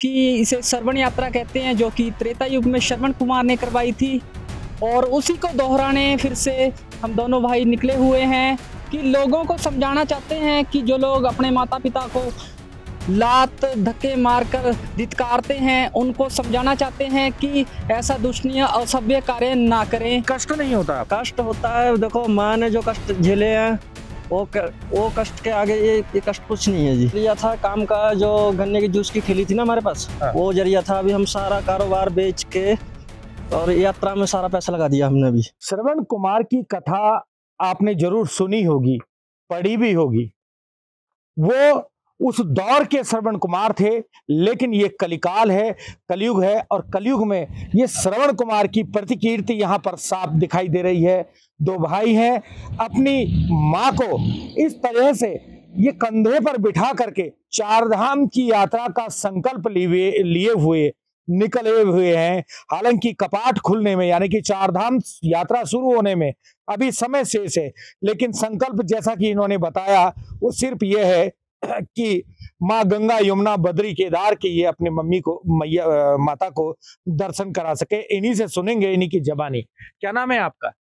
कि इसे श्रवण यात्रा कहते हैं जो कि त्रेता युग में श्रवण कुमार ने करवाई थी। और उसी को दोहराने फिर से हम दोनों भाई निकले हुए हैं कि लोगों को समझाना चाहते हैं कि जो लोग अपने माता पिता को लात धक्के मारकर धित्कारते हैं उनको समझाना चाहते हैं कि ऐसा दुष्णीय असभ्य कार्य ना करें। कष्ट नहीं होता। कष्ट होता है। देखो माँ ने जो कष्ट झेले हैं वो कर, वो कष्ट के आगे ये ये कष्ट कुछ नहीं है जी। लिया था काम का जो गन्ने की जूस की खेली थी ना हमारे पास हाँ। वो ज़रिया था। अभी हम सारा कारोबार बेच के और यात्रा में सारा पैसा लगा दिया हमने अभी। श्रवण कुमार की कथा आपने ज़रूर सुनी होगी पढ़ी भी होगी। वो उस दौर के श्रवण कुमार थे, लेकिन ये कलिकाल है, कलयुग है, और कलयुग में ये श्रवण कुमार की प्रतिकीर्ति यहाँ पर साफ़ दिखाई दे रही है। दो भाई हैं, अपनी माँ को इस तरह से ये कंधे पर बिठा करके चारधाम की यात्रा का संकल्प लिए लिए हुए, निकले हुए हैं। हालाँकि कपाट खुलने में, यानी कि चारधाम यात्रा शुरू होने में अभी समय शेष है लेकिन संकल्प जैसा कि इन्होंने बताया, वो सिर्फ़ ये है कि माँ गंगा यमुना बद्री केदार की ये अपनी मम्मी को, मैया माता को दर्शन करा सके। इन्हीं से सुनेंगे, इन्हीं की जबानी क्या नाम है आपका?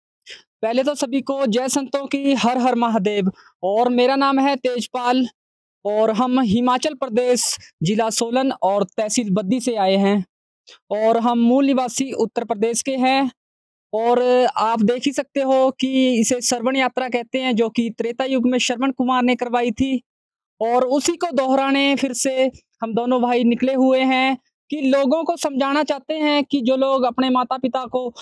पहले तो सभी को जय संतों की हर हर महादेव। और मेरा नाम है तेजपाल। और हम हिमाचल प्रदेश जिला सोलन और तहसील बद्दी से आए हैं। और हम मूल निवासी उत्तर प्रदेश के हैं। और आप देख ही सकते हो कि इसे श्रवण यात्रा कहते हैं, जो कि त्रेता युग में श्रवण कुमार ने करवाई थी। और उसी को दोहराने फिर से हम दोनों भाई निकले हुए हैं कि लोगों को समझाना चाहते हैं कि जो लोग अपने माता पिता को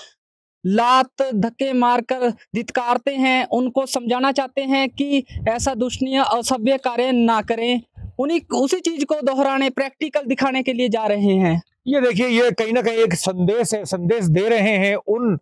लात, धक्के मारकर धित्कारते हैं, उनको समझाना चाहते हैं कि ऐसा दुष्णीय असभ्य कार्य ना करें। उन्हीं, उसी चीज़ को दोहराने, प्रैक्टिकल दिखाने के लिए जा रहे हैं। ये देखिए, ये कहीं ना कहीं एक संदेश है, संदेश दे रहे हैं उन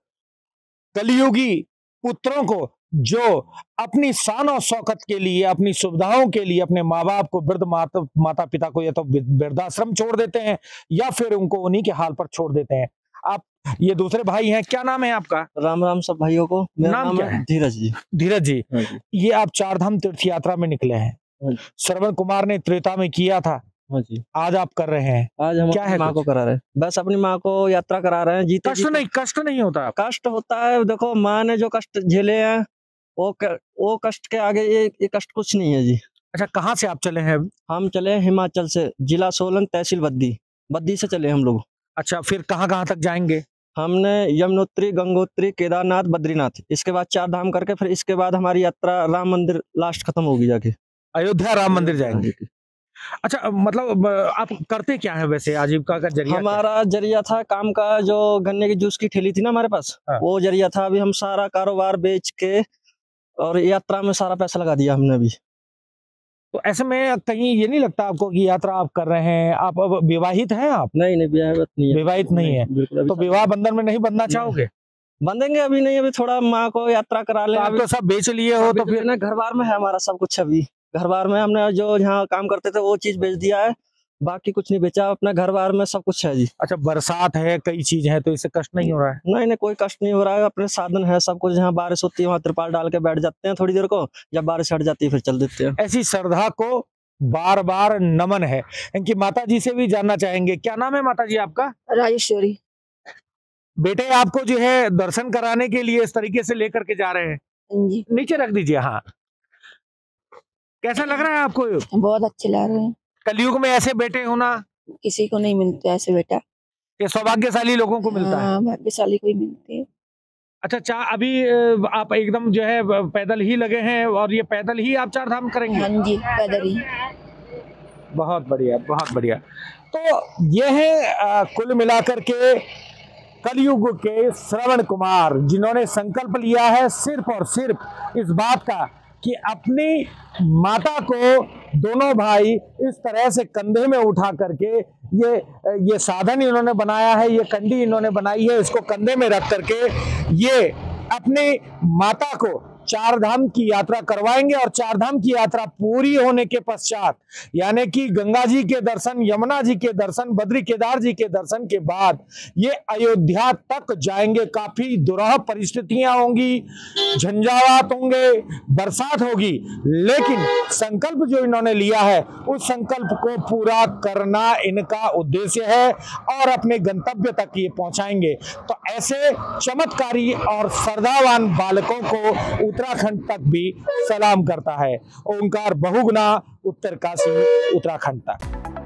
कलयुगी पुत्रों को जो अपनी शान और शौकत के लिए अपनी सुविधाओं के लिए अपने माँ बाप को वृद्ध माता माता पिता को या तो वृद्धाश्रम छोड़ देते हैं या फिर उनको उन्हीं के हाल पर छोड़ देते हैं। आप ये दूसरे भाई हैं क्या नाम है आपका? राम राम सब भाइयों को मेरा नाम नाम, क्या है? धीरज जी। धीरज जी हाँ ये आप चारधाम तीर्थ यात्रा में निकले हैं। हाँ श्रवण कुमार ने त्रेता में किया था। हाँ जी। आज आप कर रहे हैं। आज हम क्या है माँ को करा रहे हैं। बस अपनी माँ को यात्रा करा रहे हैं जीते कष्ट नहीं कष्ट नहीं होता। कष्ट होता है देखो माँ ने जो कष्ट झेले हैं वो क, वो कष्ट के आगे ये ये कष्ट कुछ नहीं है जी। अच्छा कहाँ से आप चले हैं हम चले हिमाचल से जिला सोलन तहसील बद्दी बद्दी से चले हम लोग। अच्छा फिर कहाँ कहाँ तक जाएँगे? हमने यमुनोत्री गंगोत्री केदारनाथ बद्रीनाथ इसके बाद चार धाम करके फिर इसके बाद हमारी यात्रा राम मंदिर लास्ट खत्म होगी जाके। अयोध्या राम मंदिर जाएँगे। अच्छा मतलब आप करते क्या है वैसे आजीविका का ज़रिया? हमारा ज़रिया था काम का जो गन्ने की जूस की ठेली थी ना हमारे पास हाँ। वो ज़रिया था। अभी हम सारा कारोबार बेच के और यात्रा में सारा पैसा लगा दिया हमने अभी। तो ऐसे में कहीं ये नहीं लगता आपको कि यात्रा आप कर रहे हैं? आप अब विवाहित हैं आप? नहीं नहीं विवाहित नहीं है। विवाहित नहीं है। बिल्कुल तो विवाह बंधन में नहीं बंधना नहीं। चाहोगे? बंधेंगे अभी नहीं अभी थोड़ा माँ को यात्रा करा ले। तो आप तो सब बेच लिए हो तो फिर ना घर बार में है हमारा सब कुछ अभी। घर बार में हमने जो यहाँ काम करते थे वो चीज़ बेच दिया है। बाकी कुछ नहीं बेचा अपना घर बार में सब कुछ है जी। अच्छा बरसात है कई चीज़ है तो इससे कष्ट नहीं हो रहा है? नहीं नहीं कोई कष्ट नहीं हो रहा है अपने साधन है सब कुछ जहाँ बारिश होती है वहाँ त्रिपाल डाल के बैठ जाते हैं थोड़ी देर को जब बारिश हट जाती है फिर चल देते हैं। ऐसी श्रद्धा को बार बार नमन है। इनकी माता जी से भी जानना चाहेंगे। क्या नाम है माता जी आपका? राजेश्वरी। बेटे आपको जो है दर्शन कराने के लिए इस तरीके से लेकर के जा रहे हैं? नीचे रख दीजिए हाँ। कैसा लग रहा है आपको? बहुत अच्छे लग रहे हैं। कलयुग में ऐसे बेटे होना किसी को नहीं मिलते ऐसे बेटा। ये सौभाग्यशाली लोगों को मिलता है। हाँ भाग्यशाली को ही मिलती है। अच्छा चा अभी आप एकदम जो है पैदल ही लगे हैं और ये पैदल ही आप चार धाम करेंगे? हाँ जी पैदल ही। बहुत बढ़िया बहुत बढ़िया। तो ये है अ, कुल मिलाकर के कलयुग के श्रवण कुमार जिन्होंने संकल्प लिया है सिर्फ़ और सिर्फ़ इस बात का कि अपनी माता को दोनों भाई इस तरह से कंधे में उठा करके ये ये साधन इन्होंने बनाया है, ये कंडी इन्होंने बनाई है, इसको कंधे में रख करके ये अपनी माता को चार धाम की यात्रा करवाएँगे और चार धाम की यात्रा पूरी होने के पश्चात, यानी कि गंगा जी के दर्शन, यमुना जी के दर्शन, बद्री केदार जी के दर्शन के बाद ये अयोध्या तक जाएँगे। काफ़ी दुराह परिस्थितियाँ होंगी, झंझावात होंगे, बरसात होगी, लेकिन संकल्प जो इन्होंने लिया है, उस संकल्प को पूरा करना इनका उद्देश्य है और अपने गंतव्य तक ये पहुंचाएँगे। तो ऐसे चमत्कारी और श्रद्धावान बालकों को उत्तराखंड तक भी सलाम करता है। ओंकार बहुगुना उत्तरकाशी उत्तराखंड तक।